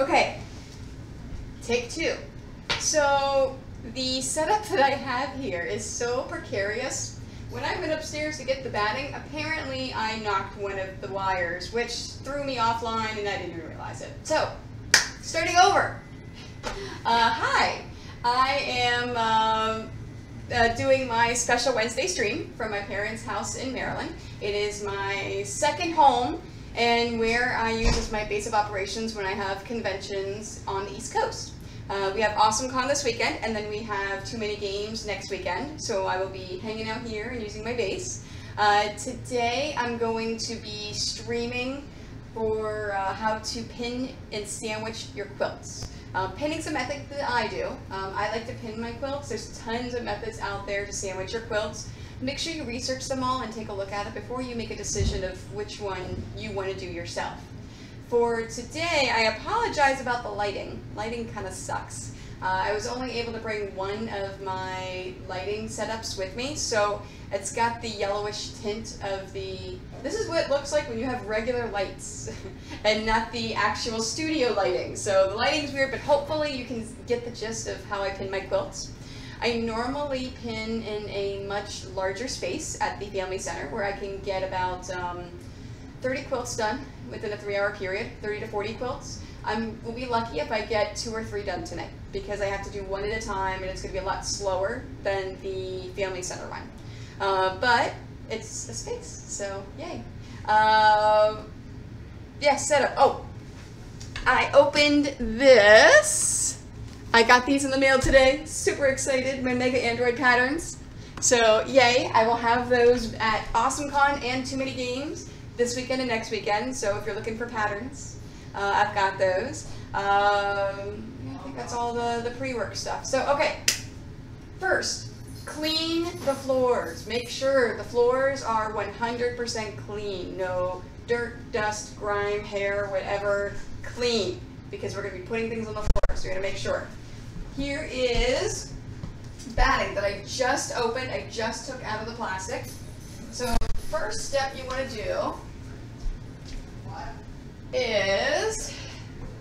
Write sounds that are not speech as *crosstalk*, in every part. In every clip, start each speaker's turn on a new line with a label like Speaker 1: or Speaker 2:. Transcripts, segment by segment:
Speaker 1: Okay, take two. So the setup that I have here is so precarious. When I went upstairs to get the batting, apparently I knocked one of the wires, which threw me offline and I didn't even realize it. So, starting over. Uh, hi, I am um, uh, doing my special Wednesday stream from my parents' house in Maryland. It is my second home and where I use as my base of operations when I have conventions on the East Coast. Uh, we have AwesomeCon this weekend, and then we have too many games next weekend, so I will be hanging out here and using my base. Uh, today I'm going to be streaming for uh, how to pin and sandwich your quilts. Um, pinning's a method that I do. Um, I like to pin my quilts. There's tons of methods out there to sandwich your quilts. Make sure you research them all and take a look at it before you make a decision of which one you want to do yourself. For today, I apologize about the lighting. Lighting kind of sucks. Uh, I was only able to bring one of my lighting setups with me, so it's got the yellowish tint of the... This is what it looks like when you have regular lights *laughs* and not the actual studio lighting. So the lighting's weird, but hopefully you can get the gist of how I pin my quilts. I normally pin in a much larger space at the Family Center where I can get about um, 30 quilts done within a three hour period, 30 to 40 quilts. I will be lucky if I get two or three done tonight because I have to do one at a time and it's going to be a lot slower than the Family Center one. Uh, but it's a space, so yay. Uh, yeah, setup. Oh, I opened this. I got these in the mail today. Super excited. My Mega Android patterns. So yay, I will have those at AwesomeCon and Too Many Games this weekend and next weekend. So if you're looking for patterns, uh, I've got those. Um, I think that's all the, the pre-work stuff. So, okay, first, clean the floors. Make sure the floors are 100% clean. No dirt, dust, grime, hair, whatever, clean. Because we're going to be putting things on the floor, so you're going to make sure. Here is batting that I just opened. I just took out of the plastic. So first step you want to do is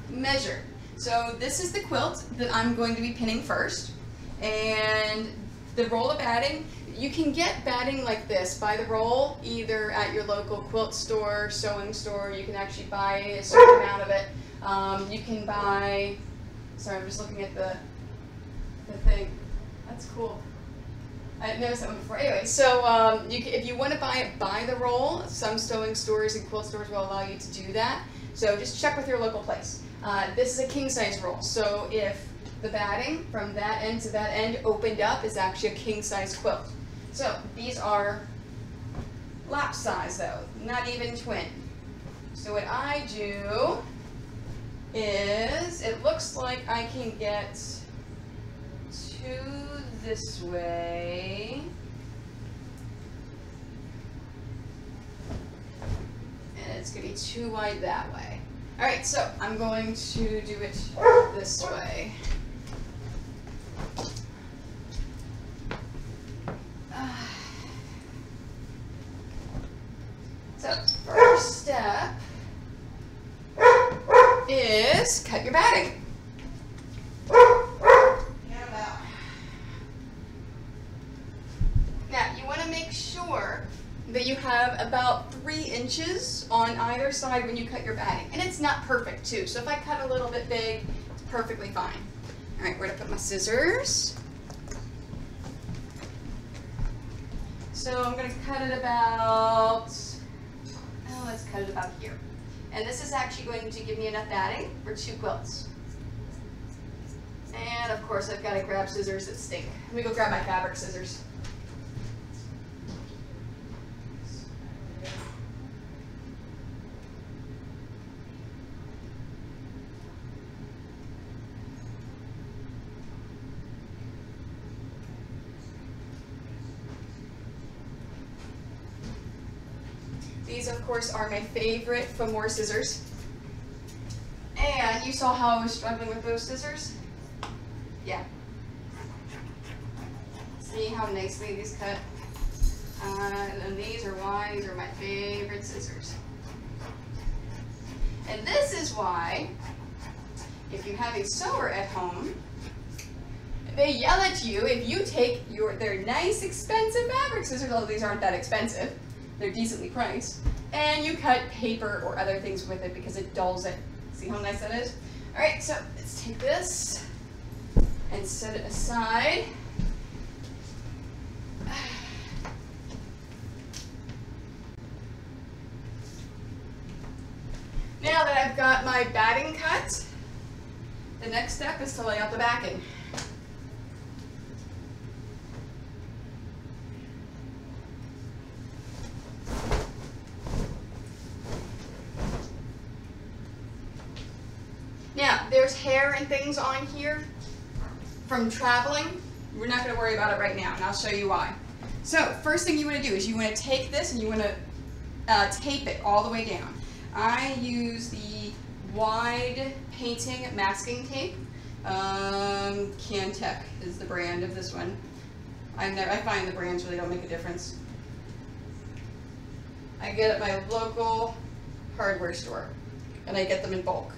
Speaker 1: measure. So this is the quilt that I'm going to be pinning first. And the roll of batting, you can get batting like this by the roll, either at your local quilt store, sewing store. You can actually buy a certain amount of it. Um, you can buy, sorry, I'm just looking at the, the thing. That's cool. I noticed that one before. Anyway, so um, you can, if you want to buy it by the roll, some sewing stores and quilt stores will allow you to do that. So just check with your local place. Uh, this is a king size roll. So if the batting from that end to that end opened up is actually a king size quilt. So these are lap size though, not even twin. So what I do is, it looks like I can get two this way. And it's going to be too wide that way. Alright, so I'm going to do it this way. So, first step is cut your batting. Now, you want to make sure that you have about three inches on either side when you cut your batting. And it's not perfect too, so if I cut a little bit big, it's perfectly fine. All right, where to put my scissors? So I'm gonna cut it about, oh, let's cut it about here. And this is actually going to give me enough batting for two quilts. And of course I've gotta grab scissors that stink. Let me go grab my fabric scissors. Are my favorite Famore scissors. And you saw how I was struggling with those scissors? Yeah. See how nicely these cut? Uh, and these are why these are my favorite scissors. And this is why if you have a sewer at home, they yell at you if you take your their nice expensive fabric scissors, although these aren't that expensive, they're decently priced, and you cut paper or other things with it because it dulls it. See how nice that is? Alright, so let's take this and set it aside. Now that I've got my batting cut, the next step is to lay out the backing. Now, there's hair and things on here from traveling. We're not going to worry about it right now, and I'll show you why. So, first thing you want to do is you want to take this and you want to uh, tape it all the way down. I use the wide painting masking tape. Um, Cantech is the brand of this one. Never, I find the brands really don't make a difference. I get it at my local hardware store, and I get them in bulk.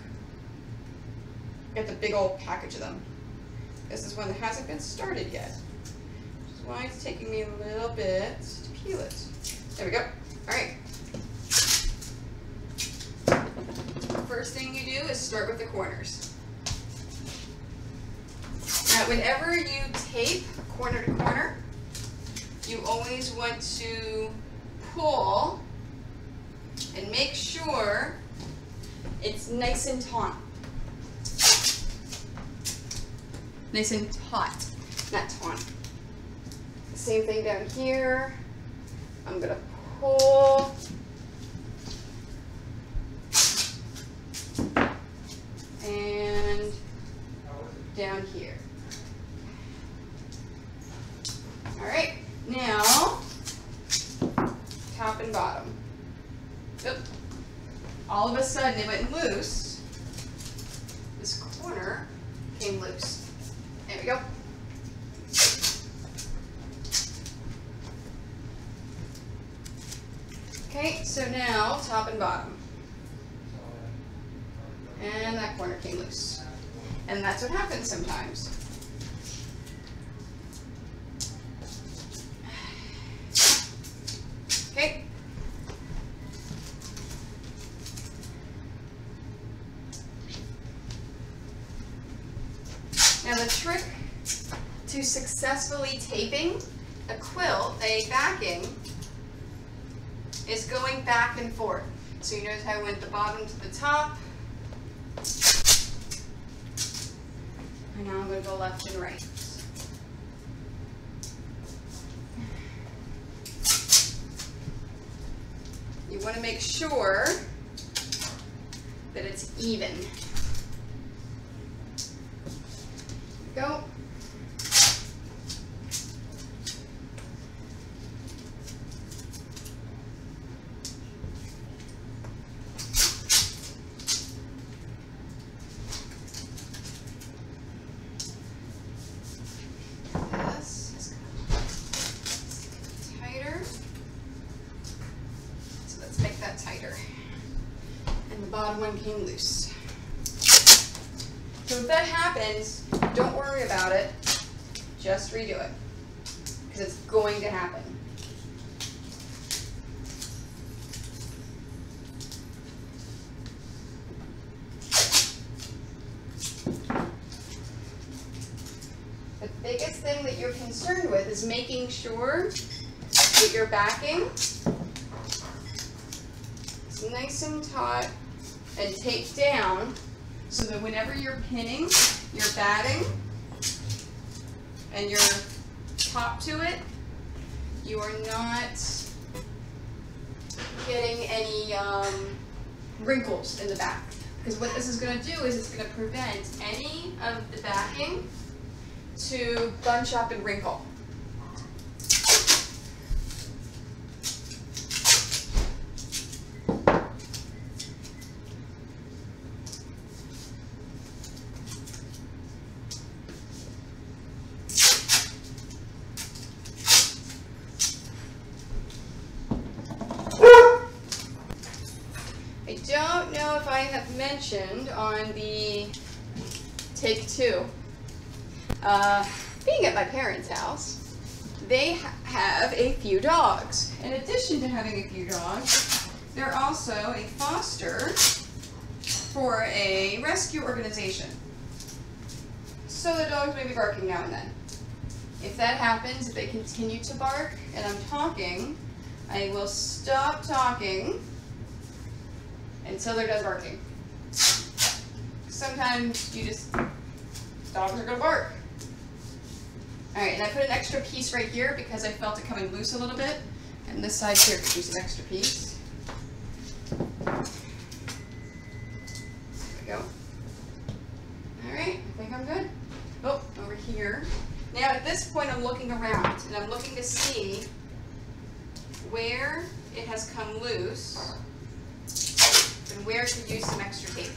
Speaker 1: Get the big old package of them. This is one that hasn't been started yet, which is why it's taking me a little bit to peel it. There we go. All right. First thing you do is start with the corners. Now, whenever you tape corner to corner, you always want to pull and make sure it's nice and taut. Nice and taut, not taut. Same thing down here. I'm gonna pull and down here. All right, now top and bottom. Oop. All of a sudden it went loose. This corner came loose. There we go. Okay, so now top and bottom. And that corner came loose. And that's what happens sometimes. Okay. Now the trick to successfully taping a quilt, a backing, is going back and forth. So you notice how I went the bottom to the top, and now I'm going to go left and right. You want to make sure that it's even. Go. This is gonna tighter. So let's make that tighter. And the bottom one came loose. So if that happens, don't worry about it. Just redo it. Because it's going to happen. The biggest thing that you're concerned with is making sure that your backing is nice and taut and taped down so that whenever you're pinning your batting and your top to it, you are not getting any um, wrinkles in the back. Because what this is going to do is it's going to prevent any of the backing to bunch and wrinkle. I don't know if I have mentioned on the take two. Uh, at my parents' house, they ha have a few dogs. In addition to having a few dogs, they're also a foster for a rescue organization. So the dogs may be barking now and then. If that happens, if they continue to bark and I'm talking, I will stop talking until they're done barking. Sometimes you just, dogs are gonna bark. All right, and I put an extra piece right here because I felt it coming loose a little bit. And this side here could use an extra piece. There we go. All right, I think I'm good. Oh, over here. Now at this point I'm looking around and I'm looking to see where it has come loose and where could use some extra tape.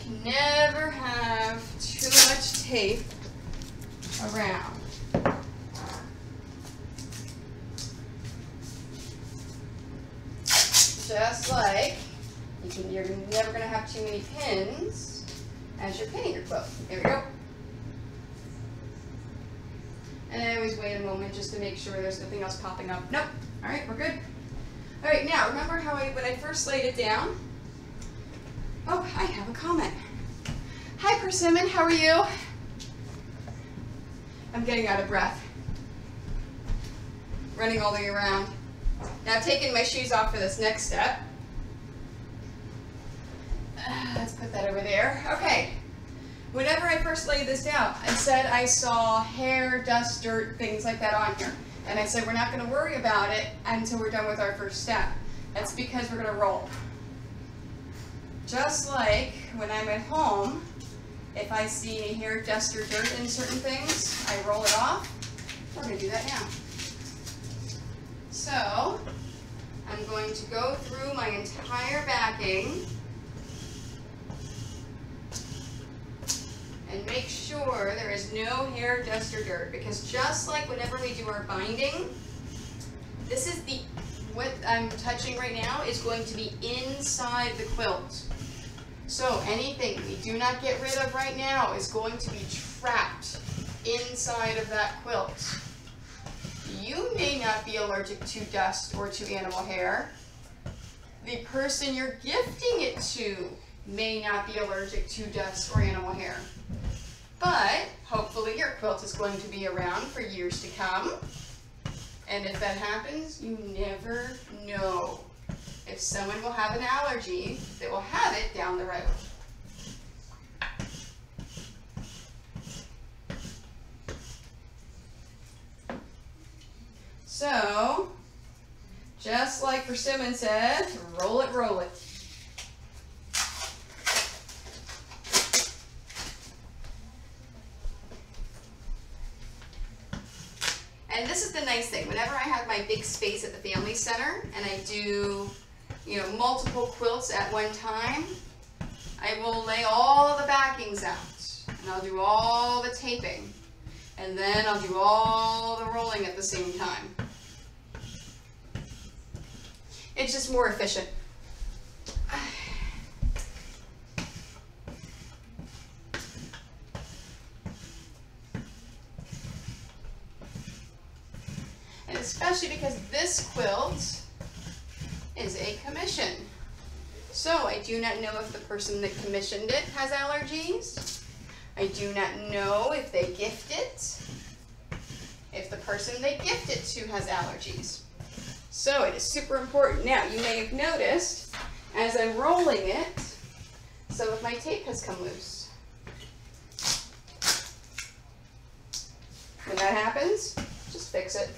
Speaker 1: Can never have too much tape around. Just like you can, you're never going to have too many pins as you're pinning your quilt. There we go. And I always wait a moment just to make sure there's nothing else popping up. Nope. All right, we're good. All right, now remember how I, when I first laid it down? Oh, I have a comment. Hi, Persimmon, how are you? I'm getting out of breath. Running all the way around. Now I've taken my shoes off for this next step. Uh, *sighs* let's put that over there. Okay. Whenever I first laid this down, I said I saw hair, dust, dirt, things like that on here. And I said we're not going to worry about it until we're done with our first step. That's because we're going to roll. Just like when I'm at home, if I see hair, dust, or dirt in certain things, I roll it off. We're going to do that now. So, I'm going to go through my entire backing and make sure there is no hair, dust, or dirt. Because just like whenever we do our binding, this is the, what I'm touching right now is going to be inside the quilt. So anything we do not get rid of right now is going to be trapped inside of that quilt. You may not be allergic to dust or to animal hair. The person you're gifting it to may not be allergic to dust or animal hair. But hopefully your quilt is going to be around for years to come. And if that happens, you never know if someone will have an allergy that will have it down the road. So, just like Persimmon said, roll it, roll it. And this is the nice thing. Whenever I have my big space at the family center and I do, you know, multiple quilts at one time, I will lay all the backings out and I'll do all the taping and then I'll do all the rolling at the same time. It's just more efficient. And especially because this quilt is a commission. So I do not know if the person that commissioned it has allergies. I do not know if they gift it, if the person they gift it to has allergies. So it is super important. Now, you may have noticed as I'm rolling it, some of my tape has come loose. When that happens, just fix it.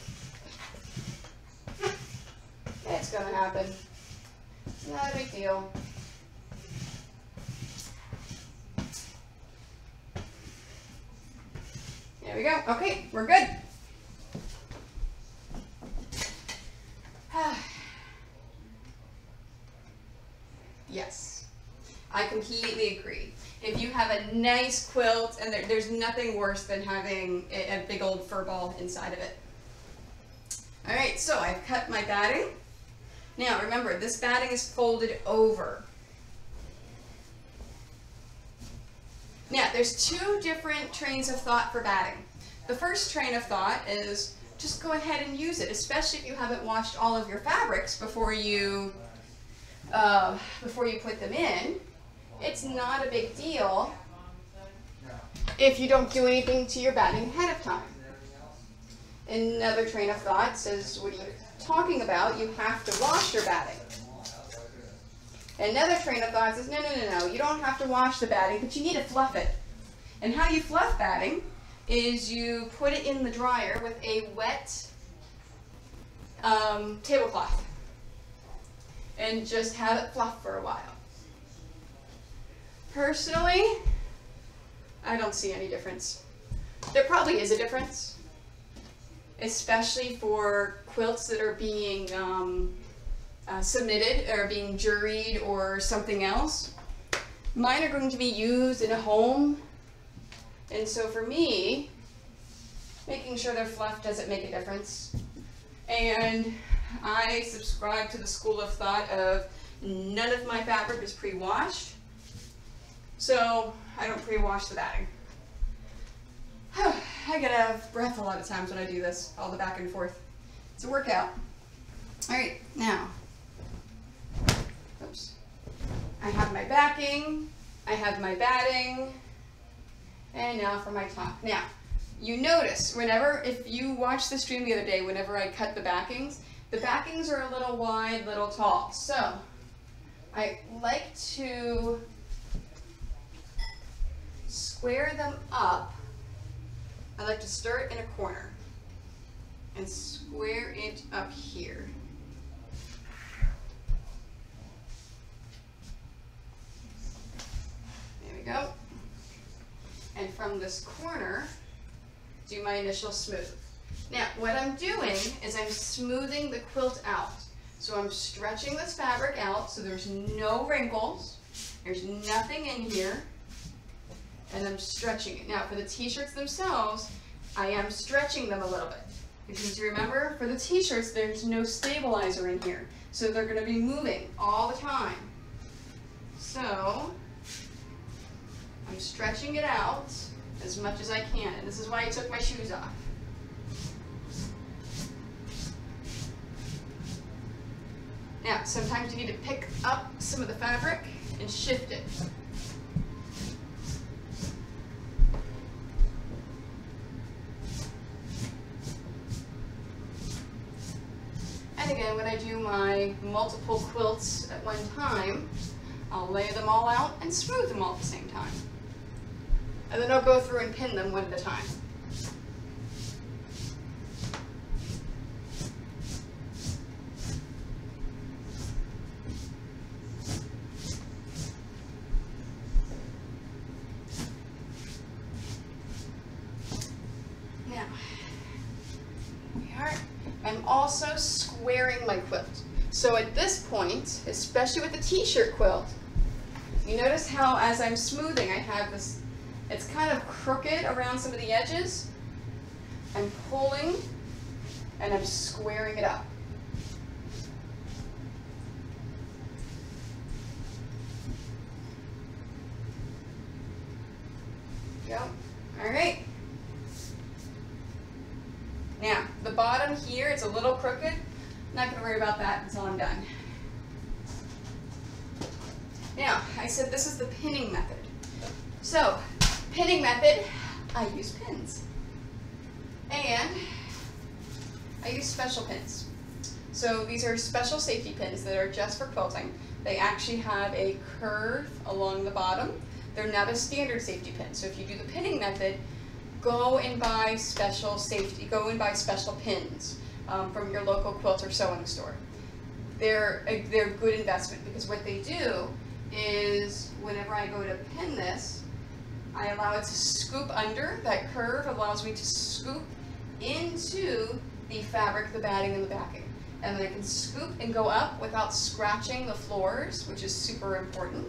Speaker 1: It's gonna happen. Not a big deal. There we go. Okay, we're good. *sighs* yes. I completely agree. If you have a nice quilt, and there, there's nothing worse than having a, a big old fur ball inside of it. All right, so I've cut my batting. Now remember, this batting is folded over. Now, there's two different trains of thought for batting. The first train of thought is just go ahead and use it, especially if you haven't washed all of your fabrics before you uh, before you put them in. It's not a big deal if you don't do anything to your batting ahead of time. Another train of thought says, what are you talking about? You have to wash your batting. Another train of thought says, no, no, no, no, you don't have to wash the batting, but you need to fluff it. And how you fluff batting is you put it in the dryer with a wet um, tablecloth and just have it fluff for a while. Personally, I don't see any difference. There probably is a difference, especially for quilts that are being um, uh, submitted or being juried or something else. Mine are going to be used in a home, and so for me, making sure they're fluffed doesn't make a difference. And I subscribe to the school of thought of none of my fabric is pre-washed, so I don't pre-wash the batting. *sighs* I get out of breath a lot of times when I do this, all the back and forth. It's a workout. All right, now, oops. I have my backing, I have my batting, and now for my top. Now, you notice whenever, if you watched the stream the other day, whenever I cut the backings, the backings are a little wide, little tall. So I like to square them up. I like to start in a corner and square it up here. There we go. And from this corner, do my initial smooth. Now, what I'm doing is I'm smoothing the quilt out. So I'm stretching this fabric out so there's no wrinkles, there's nothing in here, and I'm stretching it. Now, for the t-shirts themselves, I am stretching them a little bit. Because you remember, for the t-shirts, there's no stabilizer in here. So they're gonna be moving all the time. So, I'm stretching it out as much as I can. And this is why I took my shoes off. Now, sometimes you need to pick up some of the fabric and shift it. And again, when I do my multiple quilts at one time, I'll lay them all out and smooth them all at the same time. And then I'll go through and pin them one at a time. Now, we are, I'm also squaring my quilt. So at this point, especially with the t-shirt quilt, you notice how as I'm smoothing, I have this, crooked around some of the edges. I'm pulling and I'm squaring it up. Go. All right. Now, the bottom here, it's a little crooked. Not gonna worry about that until I'm done. Now, I said this is the pinning method. So, pinning method, I use pins. And I use special pins. So these are special safety pins that are just for quilting. They actually have a curve along the bottom. They're not a standard safety pin. So if you do the pinning method, go and buy special safety, go and buy special pins um, from your local quilt or sewing store. They're a, they're a good investment because what they do is whenever I go to pin this, I allow it to scoop under. That curve allows me to scoop into the fabric, the batting, and the backing. And then I can scoop and go up without scratching the floors, which is super important.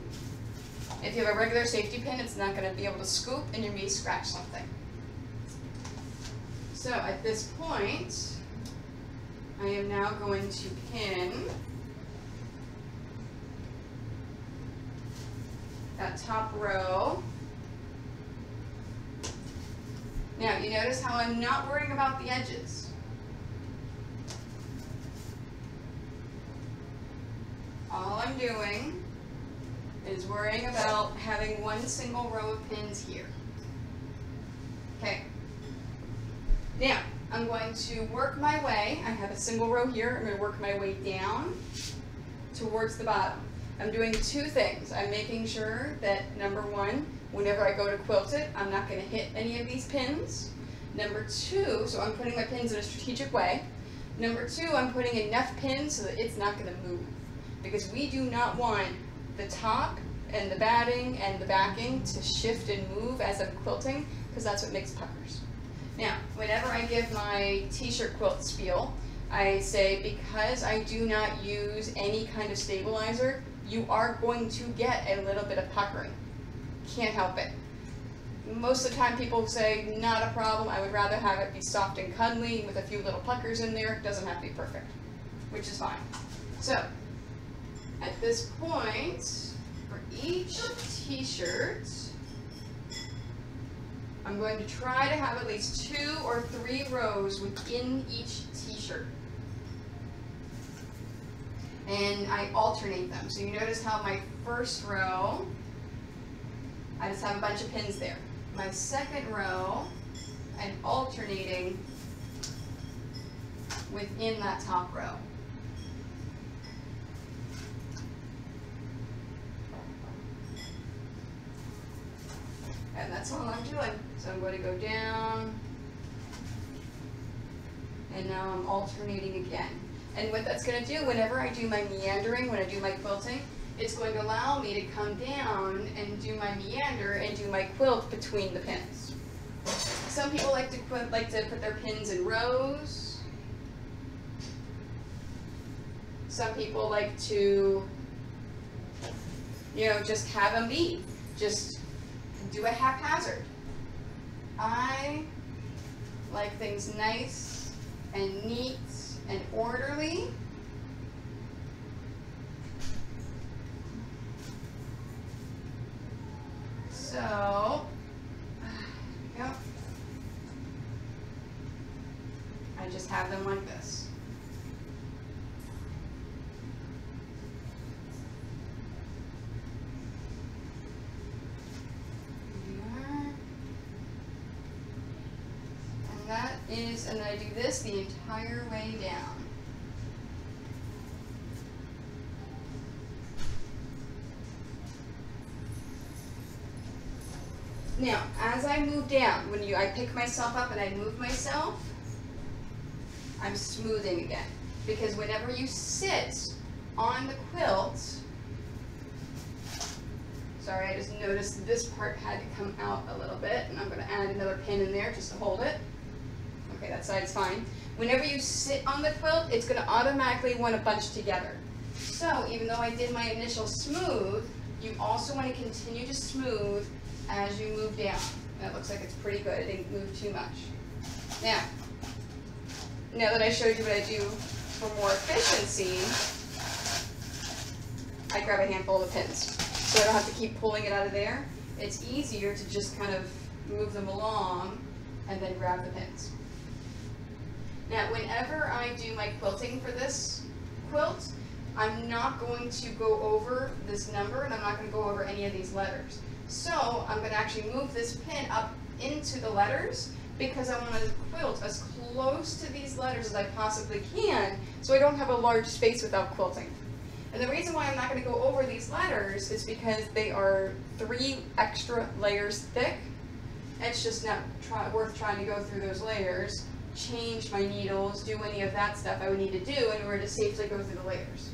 Speaker 1: If you have a regular safety pin, it's not gonna be able to scoop and you may scratch something. So at this point, I am now going to pin that top row. Now, you notice how I'm not worrying about the edges. All I'm doing is worrying about having one single row of pins here. Okay. Now, I'm going to work my way, I have a single row here, I'm going to work my way down towards the bottom. I'm doing two things. I'm making sure that number one, whenever I go to quilt it, I'm not going to hit any of these pins. Number two, so I'm putting my pins in a strategic way. Number two, I'm putting enough pins so that it's not going to move. Because we do not want the top and the batting and the backing to shift and move as I'm quilting, because that's what makes puckers. Now, whenever I give my t-shirt quilt spiel, I say because I do not use any kind of stabilizer, you are going to get a little bit of puckering. Can't help it. Most of the time people say, not a problem, I would rather have it be soft and cuddly with a few little puckers in there. It doesn't have to be perfect, which is fine. So, at this point, for each t-shirt, I'm going to try to have at least two or three rows within each t-shirt. And I alternate them. So you notice how my first row, I just have a bunch of pins there. My second row, I'm alternating within that top row. And that's all I'm doing. So I'm going to go down, and now I'm alternating again. And what that's going to do, whenever I do my meandering, when I do my quilting, it's going to allow me to come down and do my meander and do my quilt between the pins. Some people like to put, like to put their pins in rows. Some people like to, you know, just have them be. Just do a haphazard. I like things nice and neat and orderly. So, *sighs* yep. I just have them like this. is, and I do this the entire way down. Now, as I move down, when you I pick myself up and I move myself, I'm smoothing again. Because whenever you sit on the quilt, sorry, I just noticed this part had to come out a little bit, and I'm going to add another pin in there just to hold it. Okay, that side's fine. Whenever you sit on the quilt, it's going to automatically want to bunch together. So even though I did my initial smooth, you also want to continue to smooth as you move down. That looks like it's pretty good. It didn't move too much. Now, now that I showed you what I do for more efficiency, I grab a handful of pins. So I don't have to keep pulling it out of there. It's easier to just kind of move them along and then grab the pins. Now, whenever I do my quilting for this quilt, I'm not going to go over this number and I'm not going to go over any of these letters. So I'm going to actually move this pin up into the letters because I want to quilt as close to these letters as I possibly can so I don't have a large space without quilting. And the reason why I'm not going to go over these letters is because they are three extra layers thick. It's just not try, worth trying to go through those layers change my needles, do any of that stuff I would need to do in order to safely go through the layers.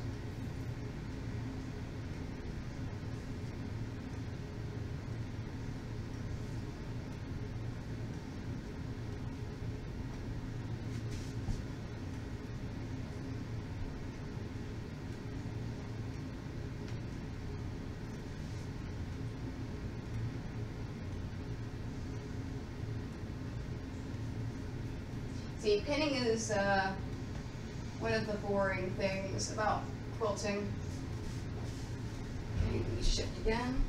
Speaker 1: me. Pinning uh, one of the boring things about quilting. Okay, shift again.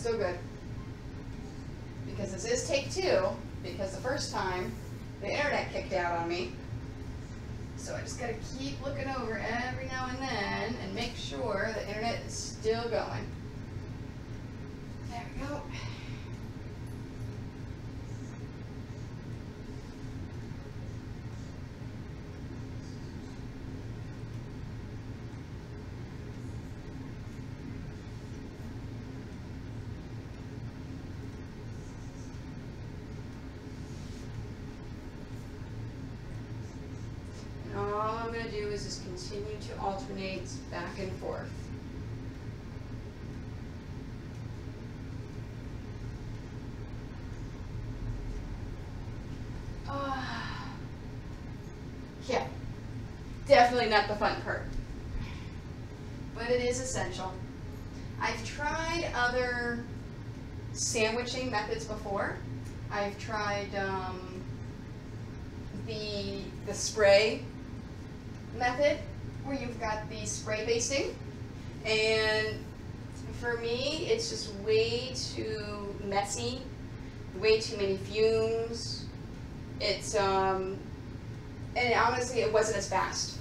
Speaker 1: so good. All I'm gonna do is just continue to alternate back and forth. Ah. Yeah, definitely not the fun part. But it is essential. I've tried other sandwiching methods before. I've tried um, the the spray method where you've got the spray basting. And for me it's just way too messy way too many fumes. It's um and honestly it wasn't as fast.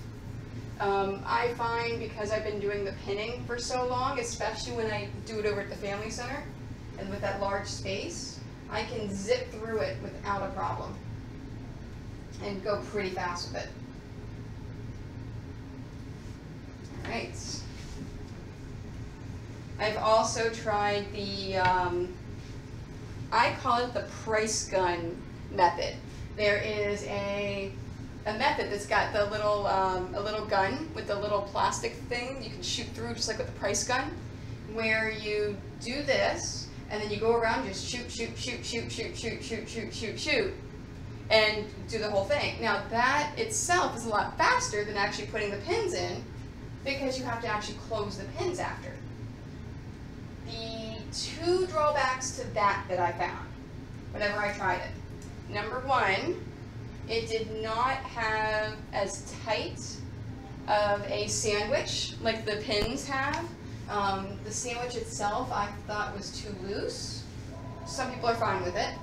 Speaker 1: Um, I find because I've been doing the pinning for so long especially when I do it over at the family center and with that large space I can zip through it without a problem and go pretty fast with it. Alright. I've also tried the, um, I call it the price gun method. There is a, a method that's got the little, um, a little gun with the little plastic thing you can shoot through just like with the price gun, where you do this, and then you go around just shoot, shoot, shoot, shoot, shoot, shoot, shoot, shoot, shoot, shoot, and do the whole thing. Now that itself is a lot faster than actually putting the pins in because you have to actually close the pins after. The two drawbacks to that that I found whenever I tried it. Number one, it did not have as tight of a sandwich like the pins have. Um, the sandwich itself I thought was too loose. Some people are fine with it.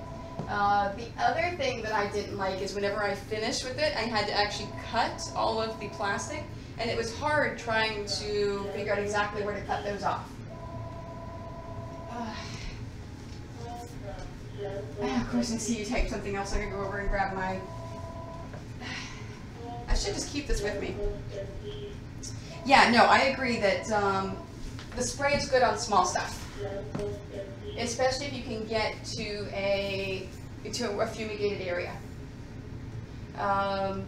Speaker 1: Uh, the other thing that I didn't like is whenever I finished with it, I had to actually cut all of the plastic, and it was hard trying to figure out exactly where to cut those off. Uh, *sighs* of course, I see you type something else. I'm gonna go over and grab my. *sighs* I should just keep this with me. Yeah, no, I agree that um, the spray is good on small stuff especially if you can get to a to a fumigated area. Um,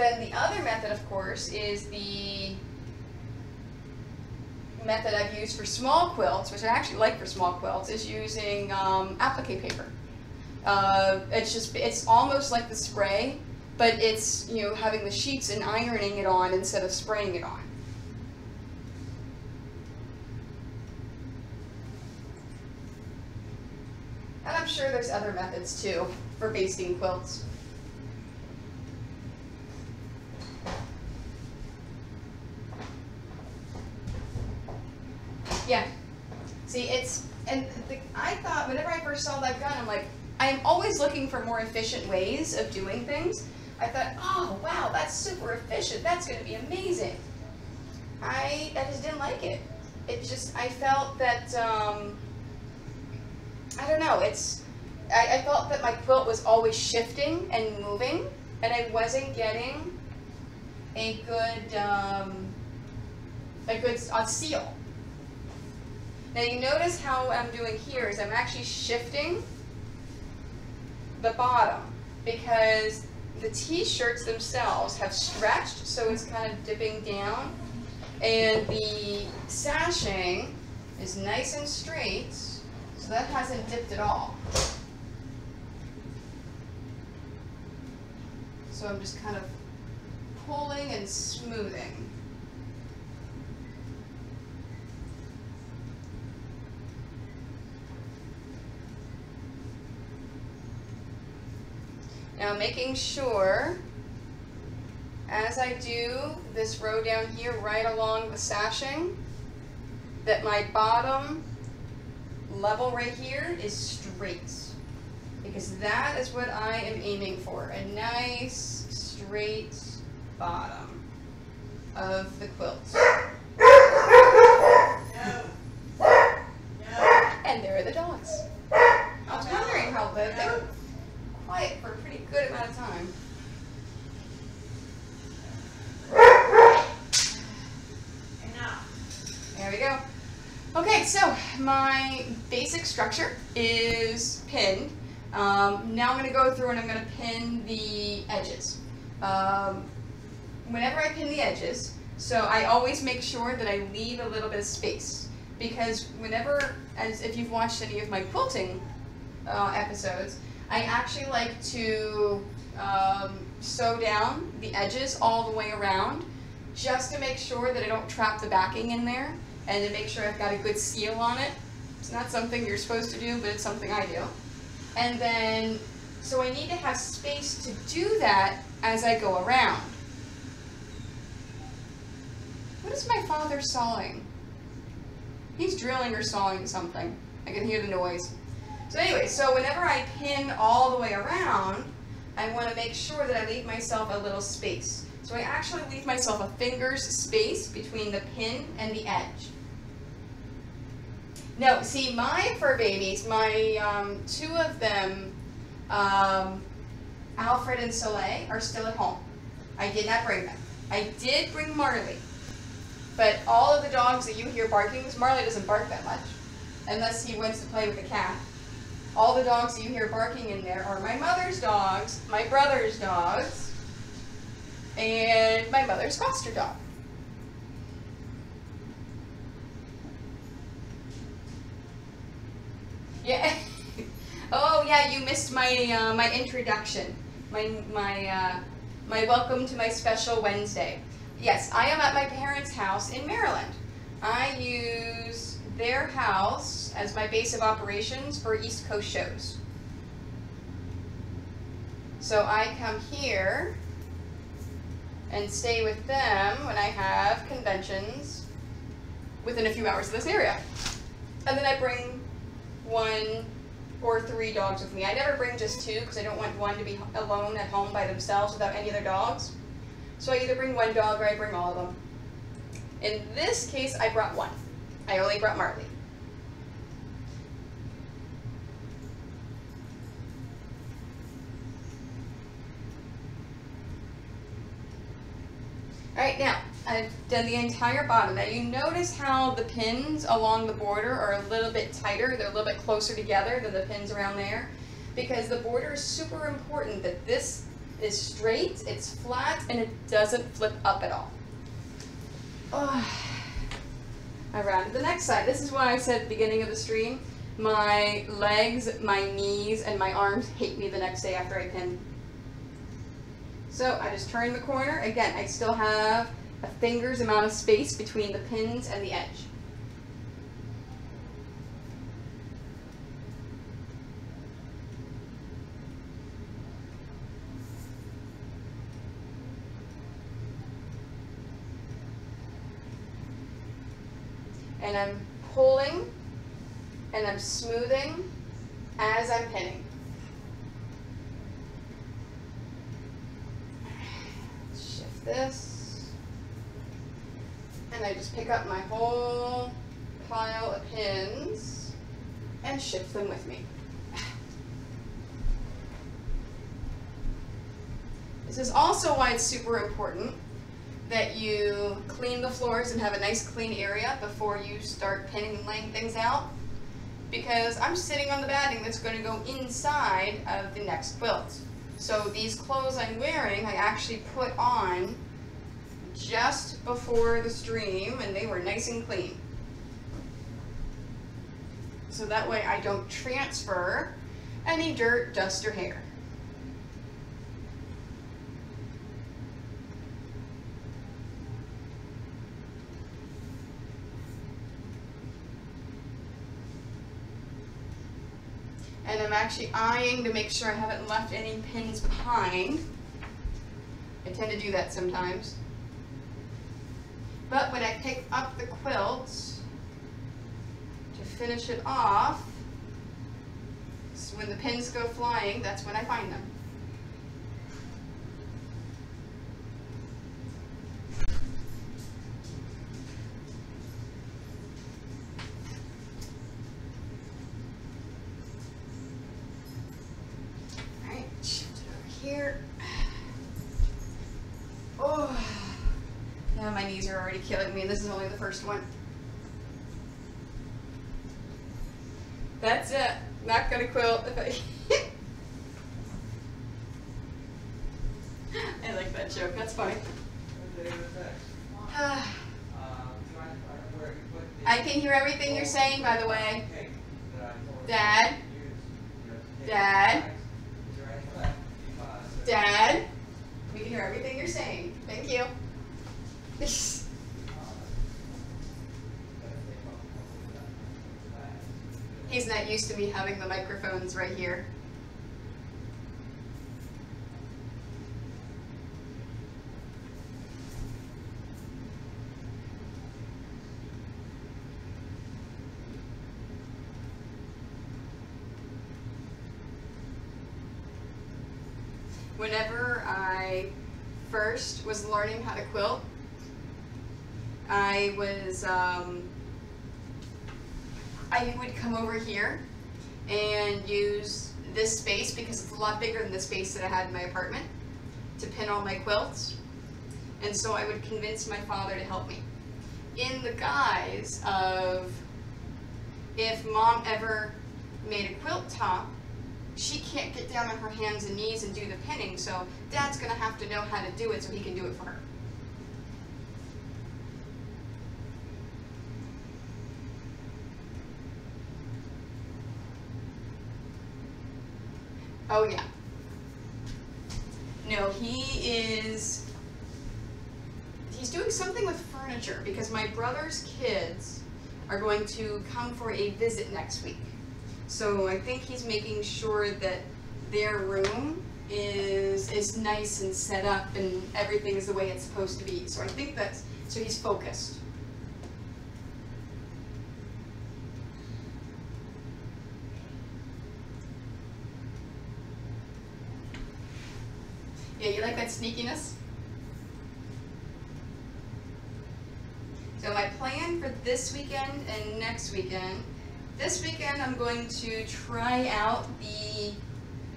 Speaker 1: then the other method, of course, is the method I've used for small quilts, which I actually like for small quilts, is using um, applique paper. Uh, it's just it's almost like the spray, but it's you know having the sheets and ironing it on instead of spraying it on. And I'm sure there's other methods too for basting quilts. Yeah. See, it's, and the, I thought whenever I first saw that gun, I'm like, I'm always looking for more efficient ways of doing things. I thought, oh wow, that's super efficient. That's going to be amazing. I, I just didn't like it. It just, I felt that, um, I don't know, it's, I, I felt that my quilt was always shifting and moving, and I wasn't getting a good, um, a good seal. Now you notice how I'm doing here is I'm actually shifting the bottom because the t-shirts themselves have stretched, so it's kind of dipping down. And the sashing is nice and straight, so that hasn't dipped at all. So I'm just kind of pulling and smoothing. Now making sure as I do this row down here right along the sashing that my bottom level right here is straight because that is what I am aiming for a nice straight bottom of the quilt. And there are the dogs. I was wondering how they were quiet for a pretty good amount of time. There we go. Okay, so my basic structure is pinned. Um, now I'm going to go through and I'm going to pin the edges. Um, whenever I pin the edges, so I always make sure that I leave a little bit of space because whenever, as if you've watched any of my quilting uh, episodes, I actually like to um, sew down the edges all the way around just to make sure that I don't trap the backing in there and to make sure I've got a good seal on it. It's not something you're supposed to do, but it's something I do. And then, so I need to have space to do that as I go around. What is my father sawing? He's drilling or sawing something. I can hear the noise. So anyway, so whenever I pin all the way around, I want to make sure that I leave myself a little space. So I actually leave myself a finger's space between the pin and the edge. No, see, my fur babies, my um, two of them, um, Alfred and Soleil, are still at home. I did not bring them. I did bring Marley. But all of the dogs that you hear barking, Marley doesn't bark that much, unless he wants to play with the cat. All the dogs you hear barking in there are my mother's dogs, my brother's dogs, and my mother's foster dog. Yeah. *laughs* oh yeah, you missed my uh, my introduction, my my uh, my welcome to my special Wednesday. Yes, I am at my parents' house in Maryland. I use their house as my base of operations for East Coast shows. So I come here and stay with them when I have conventions within a few hours of this area. And then I bring one or three dogs with me. I never bring just two because I don't want one to be alone at home by themselves without any other dogs. So I either bring one dog or I bring all of them. In this case, I brought one. I only brought Marley. Alright, now, I've done the entire bottom. Now you notice how the pins along the border are a little bit tighter, they're a little bit closer together than the pins around there. Because the border is super important that this is straight, it's flat, and it doesn't flip up at all. Oh. I rounded the next side. This is why I said at the beginning of the stream, my legs, my knees, and my arms hate me the next day after I pin. So I just turn the corner. Again, I still have a finger's amount of space between the pins and the edge. And I'm pulling and I'm smoothing as I'm pinning. Shift this. And I just pick up my whole pile of pins them with me. This is also why it's super important that you clean the floors and have a nice clean area before you start pinning and laying things out. Because I'm sitting on the batting that's going to go inside of the next quilt. So these clothes I'm wearing, I actually put on just before the stream and they were nice and clean. So that way I don't transfer any dirt, dust, or hair. And I'm actually eyeing to make sure I haven't left any pins behind. I tend to do that sometimes. But when I pick up the quilt to finish it off, so when the pins go flying, that's when I find them. Shift it over here. *sighs* Oh, *sighs* yeah, my knees are already killing me, and this is only the first one. That's it. Not gonna *laughs* I. I like that joke. That's fine. *sighs* I can hear everything you're saying, by the way. Dad? Dad? Dad? We can hear everything you're saying. Thank you. He's not used to me having the microphones right here. Whenever I first was learning how to quilt, I was um, I would come over here and use this space because it's a lot bigger than the space that I had in my apartment to pin all my quilts. And so I would convince my father to help me. In the guise of if mom ever made a quilt top, she can't get down on her hands and knees and do the pinning, so dad's gonna have to know how to do it so he can do it for her. Oh yeah. No, he is he's doing something with furniture because my brother's kids are going to come for a visit next week. So I think he's making sure that their room is is nice and set up and everything is the way it's supposed to be. So I think that's so he's focused. Yeah, you like that sneakiness? So my plan for this weekend and next weekend, this weekend I'm going to try out the,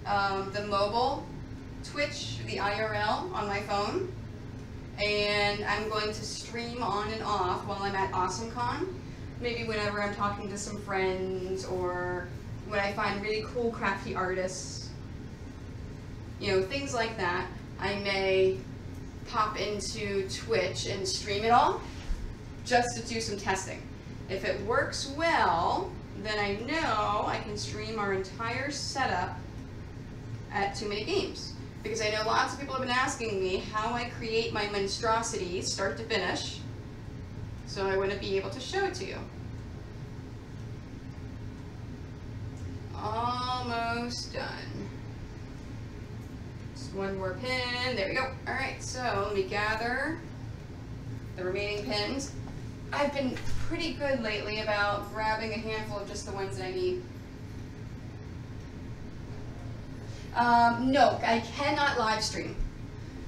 Speaker 1: um, the mobile Twitch, the IRL on my phone. And I'm going to stream on and off while I'm at AwesomeCon. Maybe whenever I'm talking to some friends or when I find really cool crafty artists you know, things like that. I may pop into Twitch and stream it all just to do some testing. If it works well, then I know I can stream our entire setup at Too Many Games. Because I know lots of people have been asking me how I create my monstrosity, start to finish, so I want to be able to show it to you. Almost done Just one more pin. There we go. All right, so let me gather the remaining pins. I've been pretty good lately about grabbing a handful of just the ones that I need. Um, no, I cannot live stream.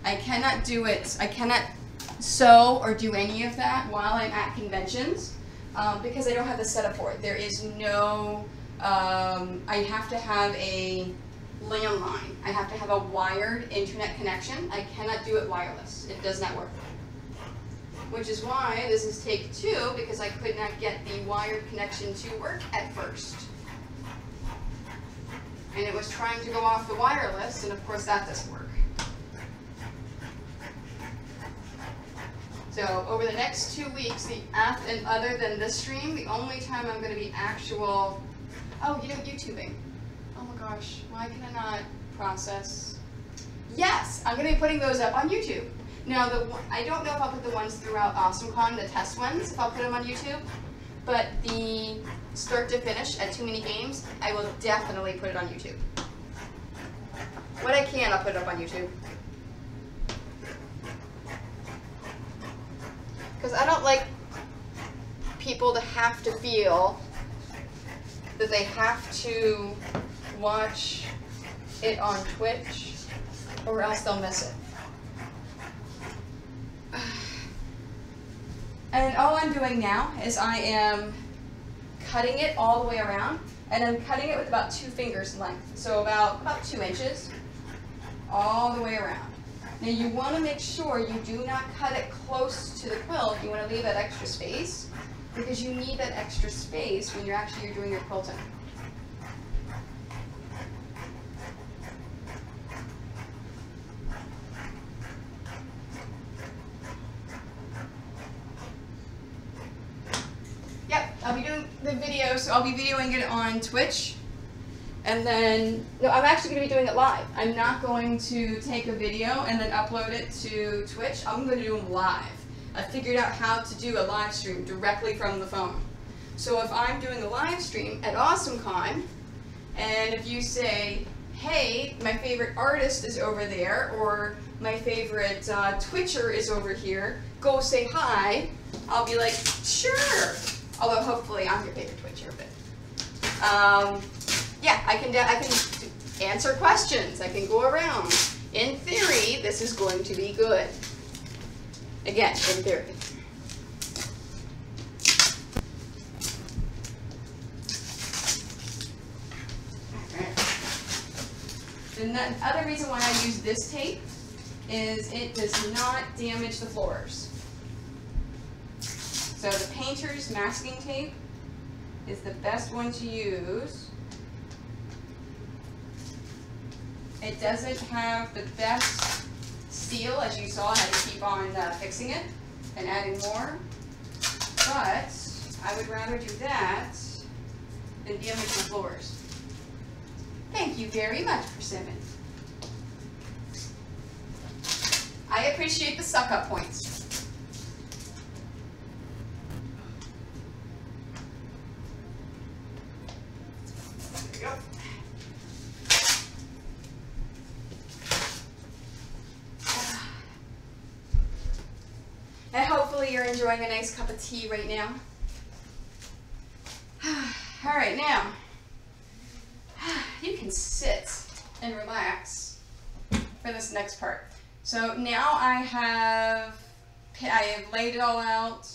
Speaker 1: I cannot do it. I cannot sew or do any of that while I'm at conventions um, because I don't have the setup for it. There is no, um, I have to have a landline. I have to have a wired internet connection. I cannot do it wireless. It does not work. Which is why this is take two, because I could not get the wired connection to work at first. and it was trying to go off the wireless, and of course that doesn't work. So over the next two weeks, the app, and other than this stream, the only time I'm going to be actual, oh, you know, YouTubing. Oh my gosh, why can I not process? Yes, I'm going to be putting those up on YouTube. Now, the I don't know if I'll put the ones throughout AwesomeCon, the test ones, if I'll put them on YouTube, but the start to finish at Too Many Games, I will definitely put it on YouTube. What I can, I'll put it up on YouTube. Because I don't like people to have to feel that they have to watch it on Twitch or else they'll miss it. And all I'm doing now is I am cutting it all the way around, and I'm cutting it with about two fingers length, so about, about two inches, all the way around. Now you want to make sure you do not cut it close to the quilt, you want to leave that extra space, because you need that extra space when you're actually doing your quilting. I'll be doing the video, so I'll be videoing it on Twitch. And then, no, I'm actually going to be doing it live. I'm not going to take a video and then upload it to Twitch. I'm going to do them live. I figured out how to do a live stream directly from the phone. So if I'm doing a live stream at AwesomeCon, and if you say, hey, my favorite artist is over there, or my favorite uh, Twitcher is over here, go say hi, I'll be like, sure. Although hopefully I'm your favorite Twitcher, but um, yeah, I can I can answer questions. I can go around. In theory, this is going to be good. Again, in theory. And the other reason why I use this tape is it does not damage the floors. So the painter's masking tape is the best one to use. It doesn't have the best seal, as you saw, I had to keep on uh, fixing it and adding more. But I would rather do that than damage the floors. Thank you very much, Persimmon. I appreciate the suck-up points. you're enjoying a nice cup of tea right now. *sighs* All right, now, *sighs* you can sit and relax for this next part. So now I have, I have laid it all out,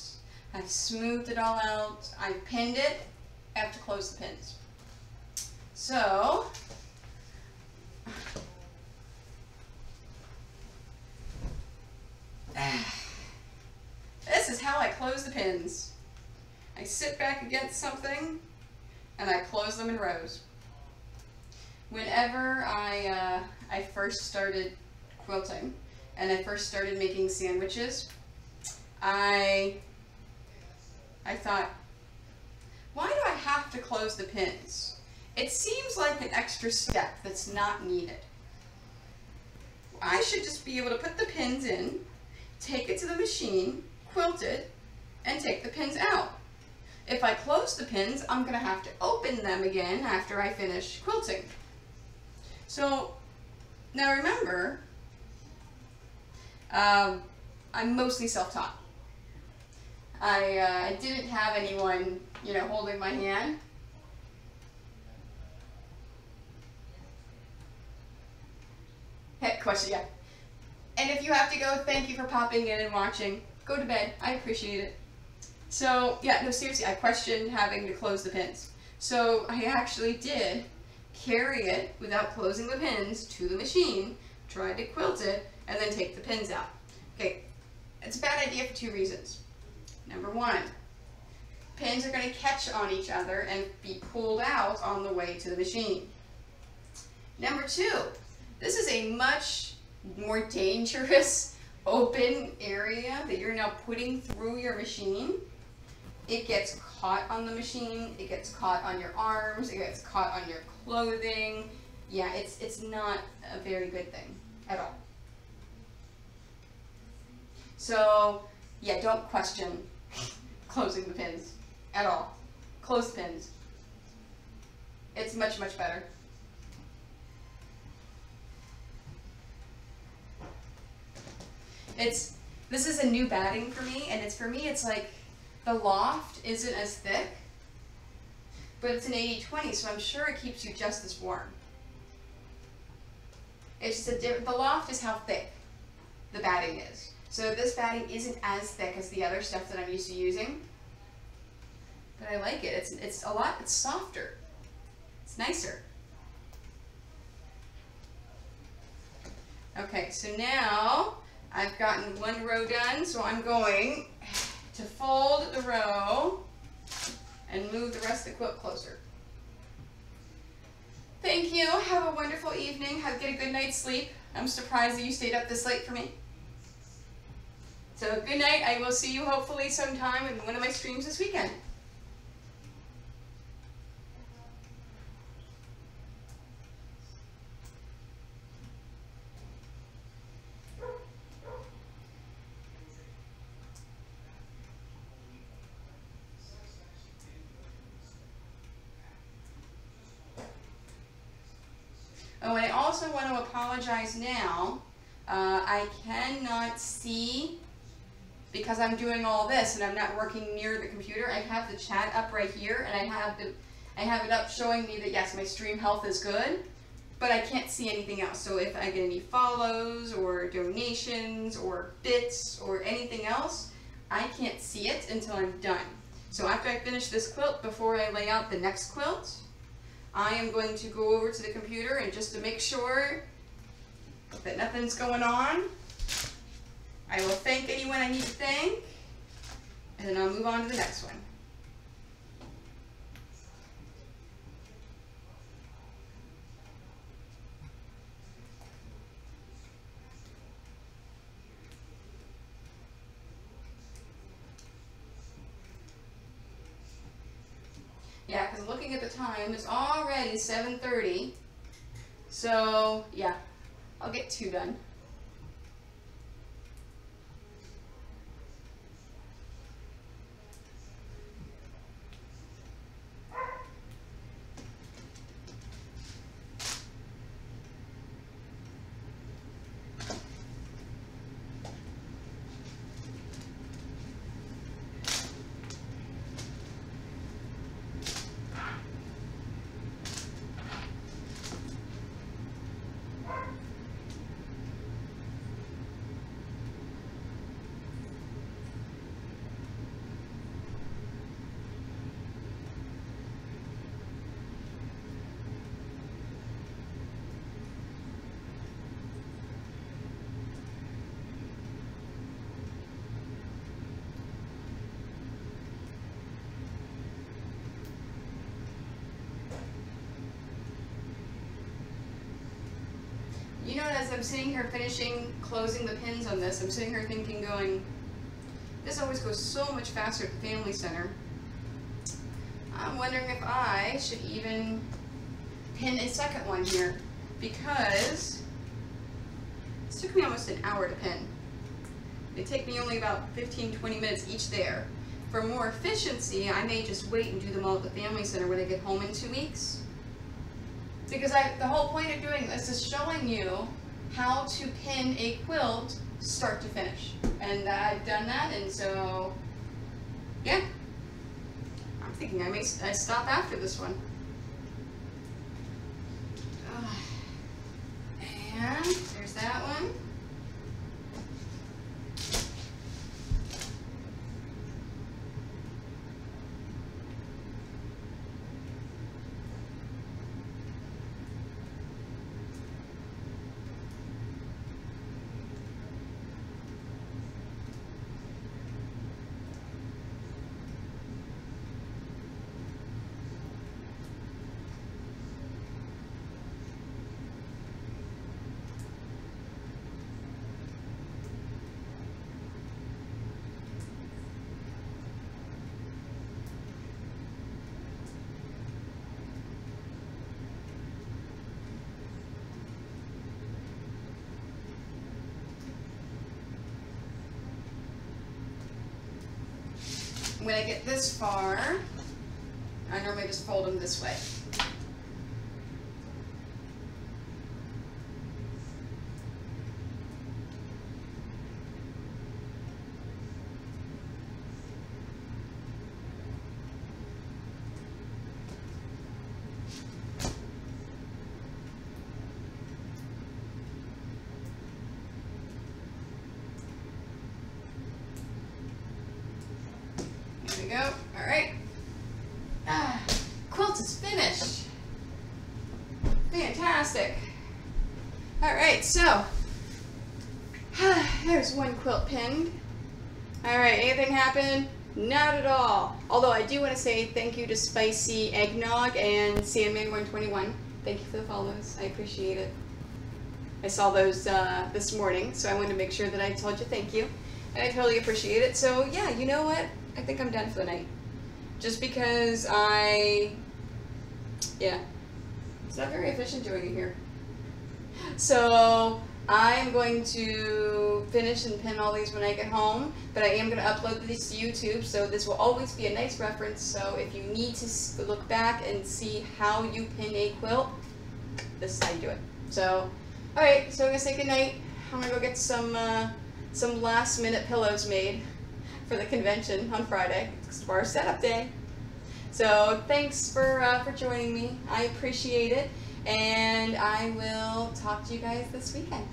Speaker 1: I've smoothed it all out, I've pinned it, I have to close the pins. So, *sighs* This is how I close the pins. I sit back against something and I close them in rows. Whenever I, uh, I first started quilting and I first started making sandwiches, I, I thought, why do I have to close the pins? It seems like an extra step that's not needed. I should just be able to put the pins in, take it to the machine, quilt it, and take the pins out. If I close the pins, I'm going to have to open them again after I finish quilting. So now remember, um, I'm mostly self-taught. I, uh, didn't have anyone, you know, holding my hand. Question, yeah. And if you have to go, thank you for popping in and watching go to bed. I appreciate it. So, yeah, no, seriously, I questioned having to close the pins. So I actually did carry it without closing the pins to the machine, tried to quilt it, and then take the pins out. Okay, it's a bad idea for two reasons. Number one, pins are going to catch on each other and be pulled out on the way to the machine. Number two, this is a much more dangerous open area that you're now putting through your machine. It gets caught on the machine, it gets caught on your arms, it gets caught on your clothing. Yeah, it's, it's not a very good thing at all. So, yeah, don't question *laughs* closing the pins at all. Close pins. It's much, much better. It's, this is a new batting for me, and it's for me, it's like, the loft isn't as thick, but it's an 80-20, so I'm sure it keeps you just as warm. It's just a the loft is how thick the batting is. So this batting isn't as thick as the other stuff that I'm used to using, but I like it. It's, it's a lot, it's softer. It's nicer. Okay, so now I've gotten one row done, so I'm going to fold the row and move the rest of the quilt closer. Thank you. Have a wonderful evening. Have get a good night's sleep. I'm surprised that you stayed up this late for me. So good night. I will see you hopefully sometime in one of my streams this weekend. Oh, and I also want to apologize now. Uh, I cannot see because I'm doing all this and I'm not working near the computer. I have the chat up right here and I have the I have it up showing me that yes, my stream health is good, but I can't see anything else. So if I get any follows or donations or bits or anything else, I can't see it until I'm done. So after I finish this quilt, before I lay out the next quilt, I am going to go over to the computer and just to make sure that nothing's going on, I will thank anyone I need to thank, and then I'll move on to the next one. Yeah, because looking at the time, it's already 7.30. So, yeah, I'll get two done. Sitting here finishing closing the pins on this, I'm sitting here thinking, going, this always goes so much faster at the Family Center. I'm wondering if I should even pin a second one here because it took me almost an hour to pin. They take me only about 15, 20 minutes each there. For more efficiency, I may just wait and do them all at the Family Center when I get home in two weeks. Because I, the whole point of doing this is showing you how to pin a quilt start to finish. And I've done that, and so, yeah. I'm thinking I may I stop after this one. Ah. And there's that one. This far, I normally just fold them this way. Here we go. All right. Ah, quilt is finished. Fantastic. So *sighs* there's one quilt pinned. All right, anything happen? Not at all. Although I do want to say thank you to Spicy Eggnog and Sandman121. Thank you for the follows. I appreciate it. I saw those uh, this morning, so I wanted to make sure that I told you thank you. And I totally appreciate it. So yeah, you know what? I think I'm done for the night. Just because I, yeah, it's not very efficient doing it here. So I'm going to finish and pin all these when I get home, but I am going to upload these to YouTube, so this will always be a nice reference. So if you need to look back and see how you pin a quilt, this is how you do it. So, all right, so I'm gonna say goodnight. I'm gonna go get some uh, some last minute pillows made for the convention on Friday. Our setup day. So thanks for uh, for joining me. I appreciate it, and I will talk to you guys this weekend.